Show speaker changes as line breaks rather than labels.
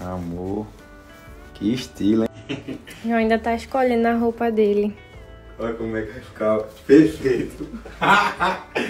Amor. Que estilo, hein?
Eu ainda tá escolhendo a roupa dele.
Olha como é que vai ficar perfeito.